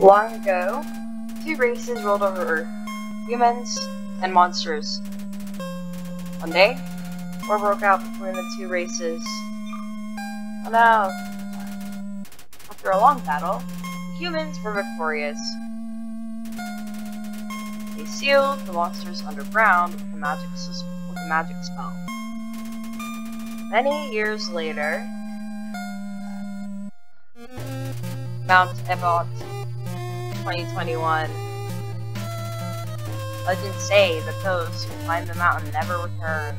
Long ago, two races ruled over Earth humans and monsters. One day, war broke out between the two races. Oh no! After a long battle, the humans were victorious. They sealed the monsters underground with a magic, with a magic spell. Many years later, Mount Ebott 2021. Legends say that those who climb the mountain never return.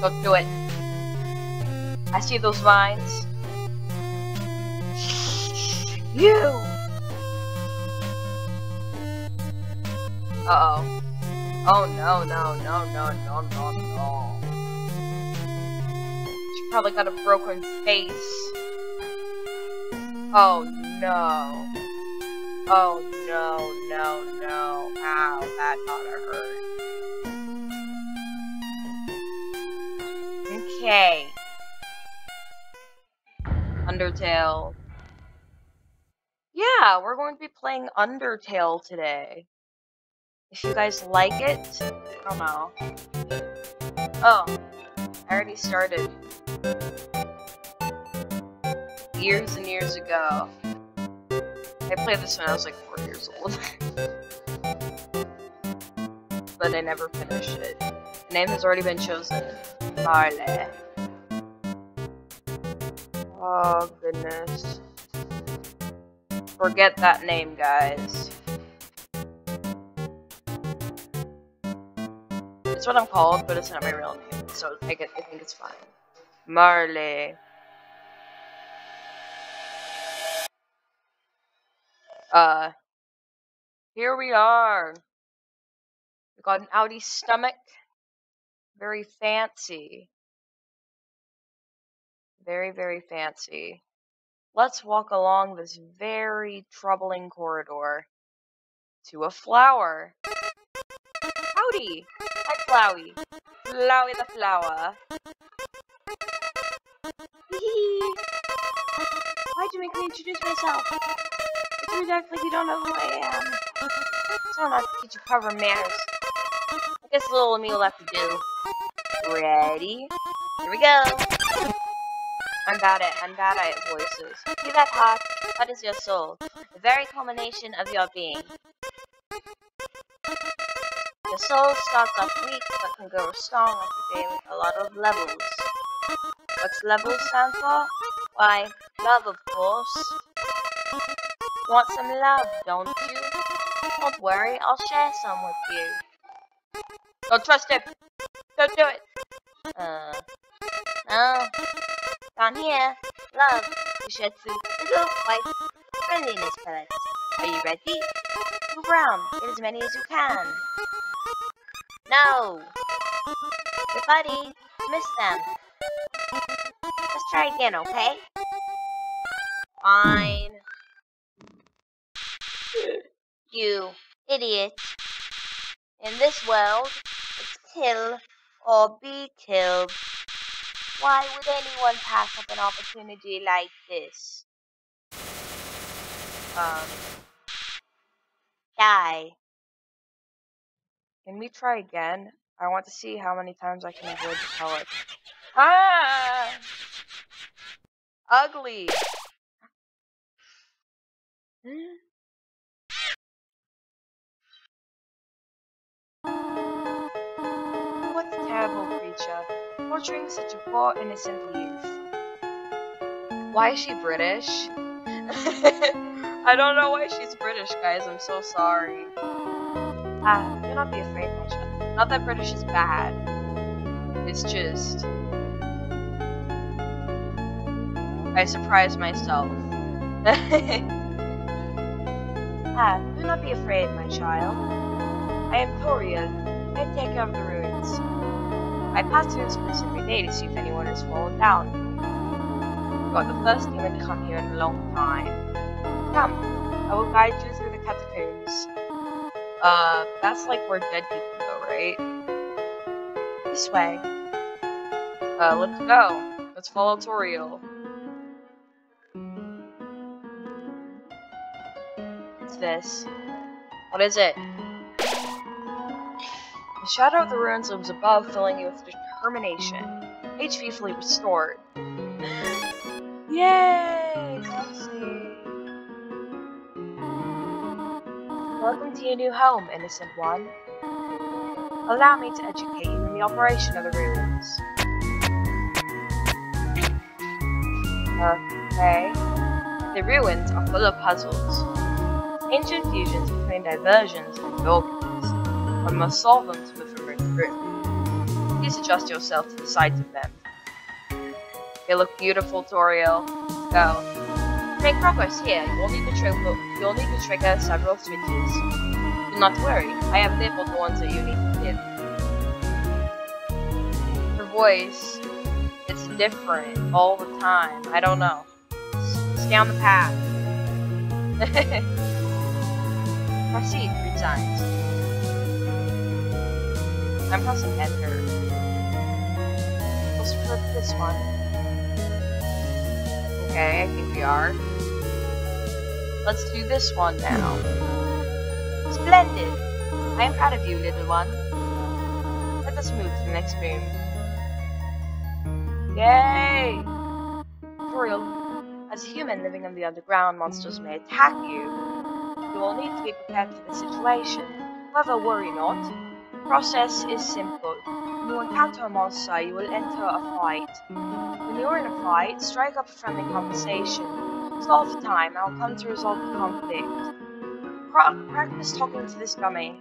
Go do it. I see those vines. You! Uh oh. Oh no, no, no, no, no, no, no. She probably got a broken face. Oh no. Oh no, no, no. Ow, that gotta hurt. Okay. Undertale. Yeah, we're going to be playing Undertale today. If you guys like it, I don't know. Oh, I already started. Years and years ago. I played this when I was like four years old. but I never finished it. The name has already been chosen. Marley. Oh goodness. Forget that name, guys. It's what I'm called, but it's not my real name, so I, get, I think it's fine. Marley. Uh, here we are. We got an Audi stomach. Very fancy. Very, very fancy. Let's walk along this very troubling corridor to a flower. Howdy! Hi, Flowey. Flowey the flower. Why'd you make me introduce myself? You act like you don't know who I am. I'm not to teach you proper manners. I guess little me will have to do. Ready? Here we go. I'm bad at I'm bad at voices. See that heart? What is your soul? The very culmination of your being. Your soul starts off weak, but can grow strong every day with a lot of levels. What's levels stand for? Why, love, of course. Want some love, don't you? Don't worry, I'll share some with you. Don't trust him! Don't do it! Uh, no. Down here, love, through little white friendliness pellets. Are you ready? Move around, get as many as you can. No! Your buddy, miss them. Let's try again, okay? Fine. You idiot. In this world, it's kill or be killed. Why would anyone pass up an opportunity like this? Um, die. Can we try again? I want to see how many times I can avoid the pellet. Ah! Ugly! What a terrible creature, torturing such a poor innocent youth. Why is she British? I don't know why she's British, guys. I'm so sorry. Ah, do not be afraid, my child. Not that British is bad. It's just... I surprised myself. ah, do not be afraid, my child. I am Toriel. I take care of the ruins. I pass through this place every day to see if anyone has fallen down. Got the first human to come here in a long time. Come, I will guide you through the catacombs. Uh, that's like where dead people go, right? This way. Uh, let's go. Let's follow Toriel. What's this? What is it? The shadow of the ruins looms above, filling you with determination. HP fully restored. Yay! Welcome to your new home, innocent one. Allow me to educate you in the operation of the ruins. Okay. The ruins are full of puzzles. Ancient fusions between diversions and organs. One must solve them to move from room to room. Please adjust yourself to the sides of them. They look beautiful, Toriel. Go. To make progress here, you'll need to trigger you'll need to trigger several switches. Do not worry, I have labeled the ones that you need to hit. Her voice, it's different all the time. I don't know. Stay on the path. Proceed three times. I'm pressing enter. Let's flip this one. Okay, I think we are. Let's do this one now. Splendid! I am proud of you, little one. Let us move to the next room. Yay! Toriel, as a human living in the underground, monsters may attack you. You will need to be prepared for the situation. However, worry not. Process is simple. When you encounter a monster, you will enter a fight. When you are in a fight, strike up a friendly conversation. Solve the time, I will come to resolve the conflict. Pra practice talking to this dummy.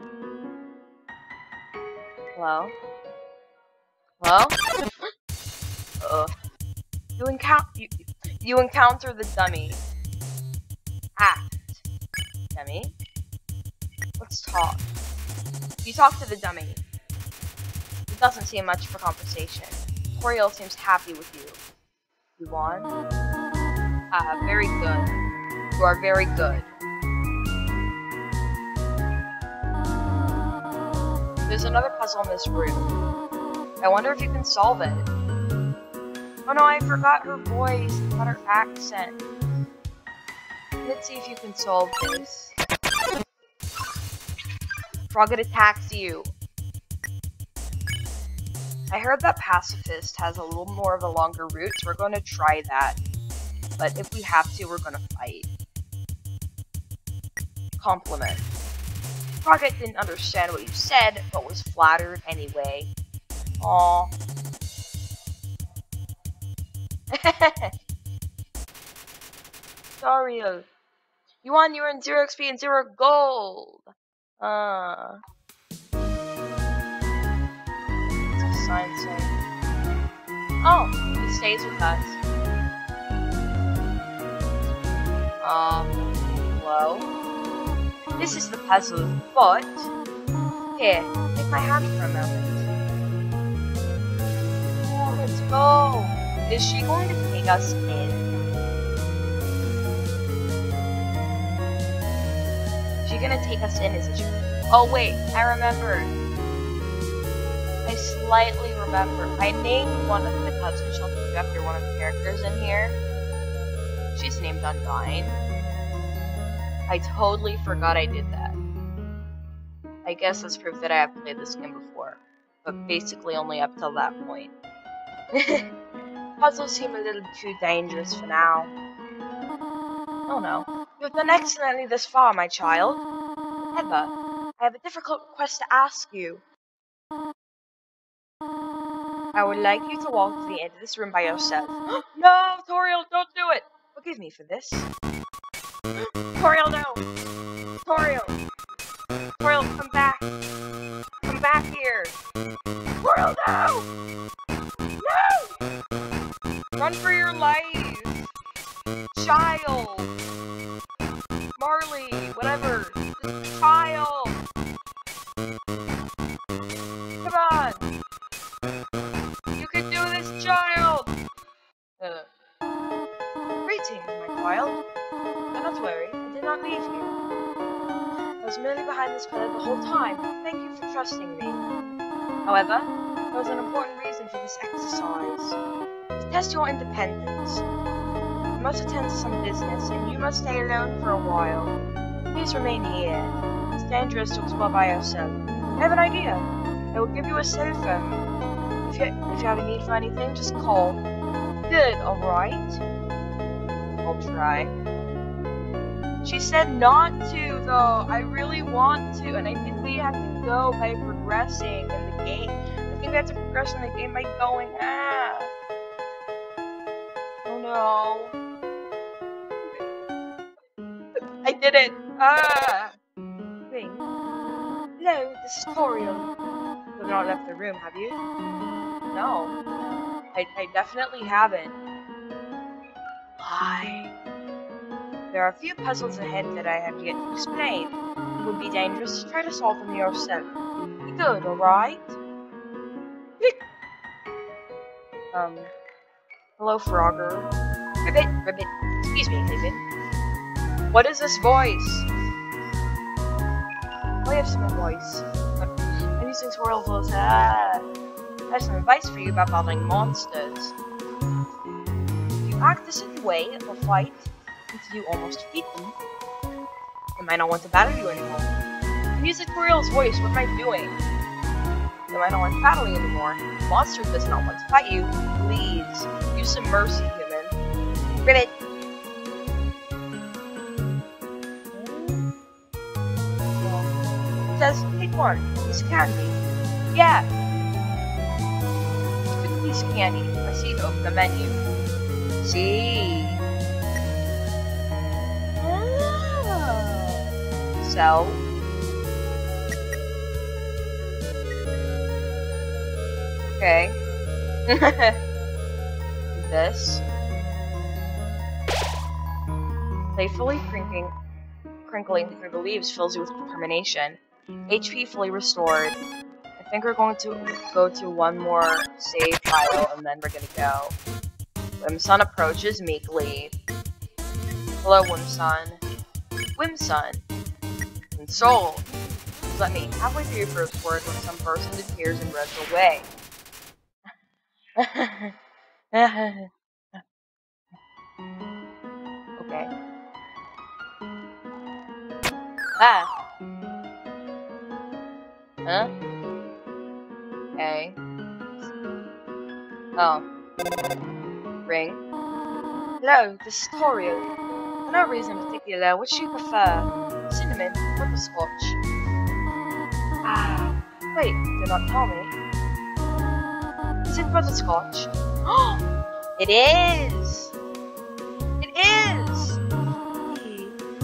Hello? Hello? Ugh. You encounter you, you encounter the dummy. Act. Dummy. Let's talk. You talk to the dummy. It doesn't seem much for conversation. Toriel seems happy with you. You won? Ah, very good. You are very good. There's another puzzle in this room. I wonder if you can solve it. Oh no, I forgot her voice, not her accent. Let's see if you can solve this. Froggit attacks you. I heard that Pacifist has a little more of a longer route, so we're going to try that. But if we have to, we're going to fight. Compliment. Froggit didn't understand what you said, but was flattered anyway. Aww. Dario. You won, you earned 0 XP and 0 gold. Uh. Say? Oh, it stays with us. Um, hello? This is the puzzle, but... Here, take my hand for a moment. Oh, let's go. Is she going to take us in? She gonna take us in, isn't she? Oh wait, I remember. I slightly remember. I named one of the cousin shelters after one of the characters in here. She's named Undyne. I totally forgot I did that. I guess that's proof that I have played this game before, but basically only up till that point. Puzzles seem a little too dangerous for now. Oh no. You've done excellently this far, my child. However, I have a difficult request to ask you. I would like you to walk to the end of this room by yourself. no, Toriel, don't do it! Forgive me for this. Toriel, no! Toriel! Toriel, come back! Come back here! Toriel, no! No! Run for your life! Child! Come on! You can do this, child! Uh. Greetings, my child. Do not worry, I did not leave you. I was merely behind this pillar the whole time. Thank you for trusting me. However, there was an important reason for this exercise. To test your independence. You must attend to some business, and you must stay alone for a while. Please remain here. It's dangerous to explore by yourself. I have an idea. I will give you a cell phone. If you, if you have a need for anything, just call. Good, alright? I'll try. She said not to, though. I really want to, and I think we have to go by progressing in the game. I think we have to progress in the game by going, ah. Oh no. I did it! Ah! Ring. Hello, this is Toriel. You have not left the room, have you? No. I, I definitely haven't. Why? There are a few puzzles ahead that I have yet to explain. It would be dangerous to try to solve them yourself. Be good, alright? Um, hello, Frogger. Ribbit, Ribbit. Excuse me, Ribbit. What is this voice? I have some advice. I'm using Swirl Tools. Ah. I have some advice for you about battling monsters. If you act certain way, they'll fight until you almost defeat them. They might not want to battle you anymore. I'm using voice. What am I doing? They might not want battling anymore. The monster does not want to fight you. Please, use some mercy, human. Ribbit. Says, pick one. It's candy. Yeah. Of candy. I see it open the menu. See. Ah. So. Okay. this. Playfully crinkling, crinkling through the leaves fills you with determination. HP fully restored. I think we're going to go to one more save file and then we're gonna go. Whimsun approaches meekly. Hello. Whimsun. And Soul. Let me halfway through your first word when some person appears and runs away. okay. Ah. Huh? Okay. Oh. Ring. Hello, this is Toriel. For no reason particular, which do you prefer? Cinnamon or butterscotch? Ah. Wait, did not tell me. Is it butterscotch? it is! It is!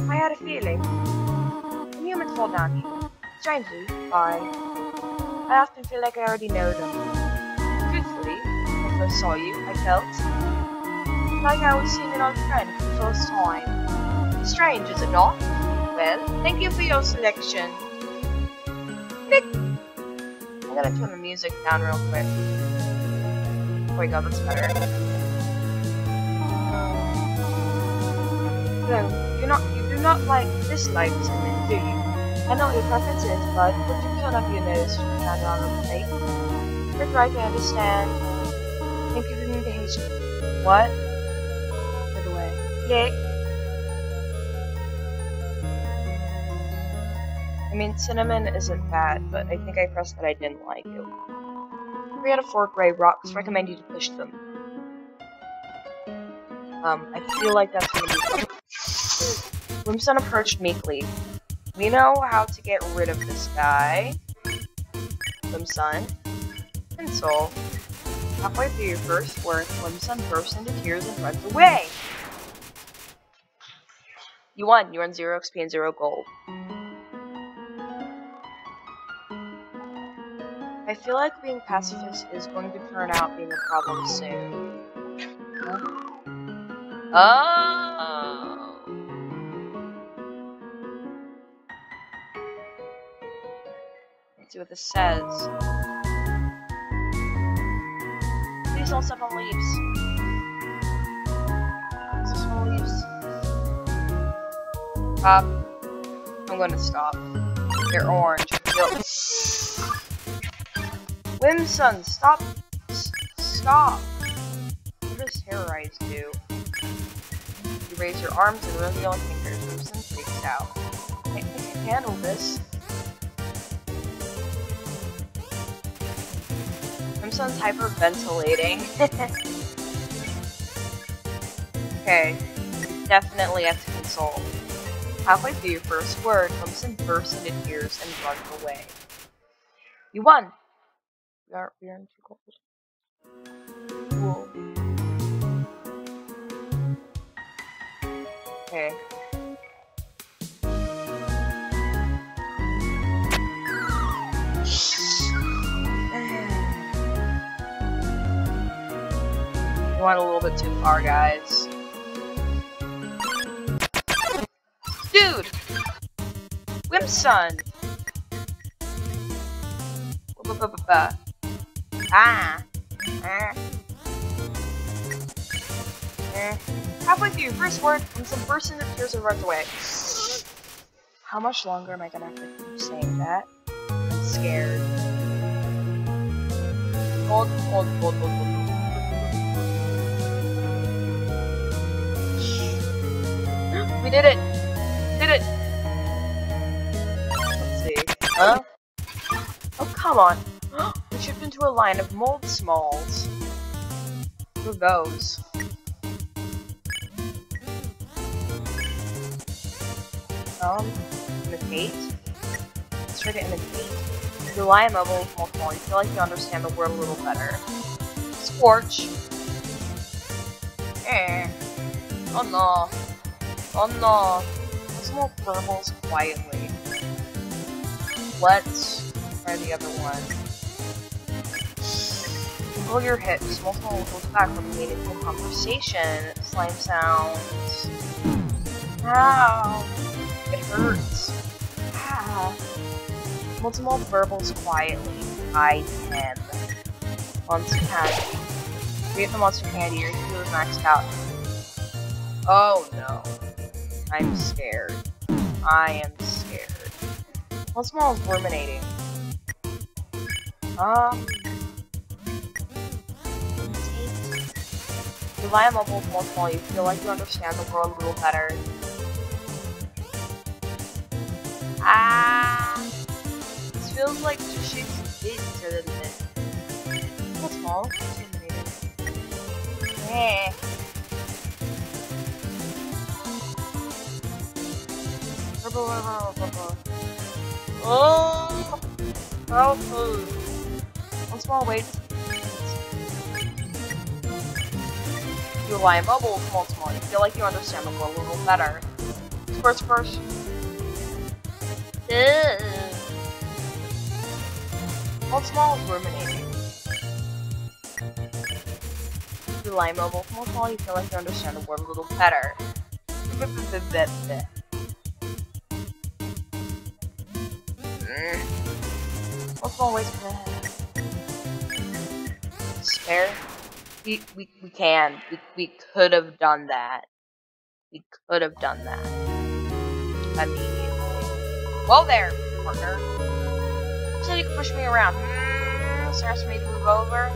I had a feeling. A human fall down here. Strangely, I... I often feel like I already know them. Truthfully, when I first saw you, I felt like I was seeing an old friend for the first time. Strange, is it not? Well, thank you for your selection. Click! I gotta turn the music down real quick. Oh my god, that's better. No, you not you do not like dislike cinnamon, do you? I know what your preference is, but would you turn up your nose to the on the plate? You're right, I understand. Thank you for invitation. What? Put away. Yay. I mean, cinnamon isn't bad, but I think I pressed that I didn't like it. Three out of four gray rocks. Recommend you to push them. Um, I feel like that's gonna be. Whimsun approached meekly. We know how to get rid of this guy. Whimsun. Pencil. Halfway through your first word, Whimsun bursts into tears and runs away. You won. You earned 0 XP and 0 gold. I feel like being pacifist is going to turn out being a problem soon. Oh! See what this says. Please don't step on leaves. Is this one leaves? Stop. I'm gonna stop. They're orange. Yo. Whimsun, stop! S stop! What does terrorize do? You raise your arms and reveal fingers. Whimsun freaks out. Can handle this. Crimson's hyperventilating. okay, definitely have to console. Halfway through your first word, Crimson bursts into tears and runs away. You won! We are, we are in two. Cool. Okay. Went a little bit too far, guys. Dude! Whimsun! Ah! Ah! Eh. Halfway through your first word, and some person appears and runs away. How much longer am I gonna have to keep saying that? I'm scared. Hold, hold, hold, hold, hold. Did it! Did it! Let's see. Huh? Oh, come on! we shipped into a line of Moldsmals. Who those? Um, imitate? Let's try to imitate. If you rely on mobile with multiple, you feel like you understand the word a little better. Scorch! Eh. Oh no. Oh no. Small purples quietly. Let's try the other one. Pull your hips. Multiple goes back from meaningful conversation. Slime sounds. Ow. It hurts. Ah. Multiple verbals quietly. I 10. Monster candy. Create the monster candy. Your heal is maxed out. Oh no. I'm scared. I am scared. What small is ruminating? Um. Rely on mobile more small, you feel like you understand the world a little better. Ah. This feels like shit's bigger than this. How small? Eh. Oh, oh, food. One small weight. You lie mobile small small. You feel like you understand the world a little better. First. One small is ruminating. You lie mobile small small. You feel like you understand the world a little better. What's always spare? We we we can. We we could have done that. We could have done that. Immediately. Whoa there, partner. You said you could push me around. Hmm, Sarah's me to move over.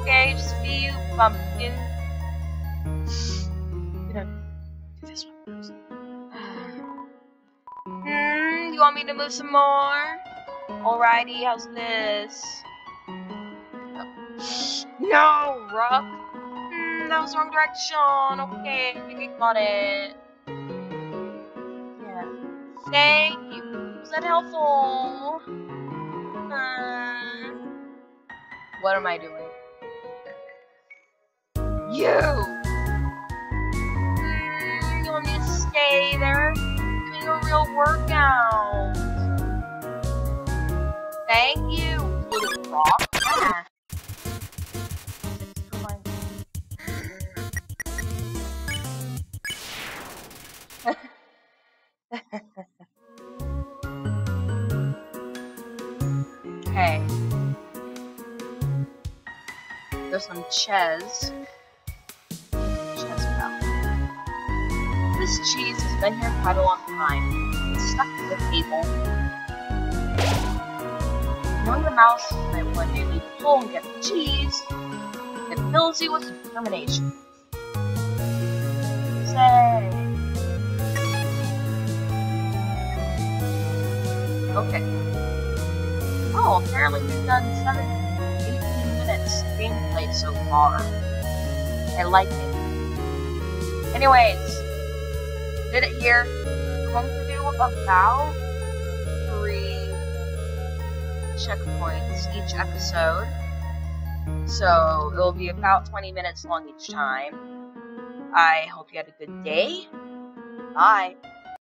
Okay, just a few pumpkin. Want me to move some more? Alrighty, how's this? No, Ruck! Mm, that was the wrong direction. Okay, we got it. Yeah. Thank you. Was that helpful? Uh, what am I doing? You! Real workout. Thank you, little rock. Okay. There's some ches. Ches. This cheese has been here quite a long time. Stuck to the table. Knowing the mouse might one day leave pull and get the cheese, it fills you with determination. Say. Wow, oh, apparently we've done 7, 18 minutes gameplay so far. I like it. Anyways, did it here. Going to do about three checkpoints each episode. So it'll be about 20 minutes long each time. I hope you had a good day. Bye.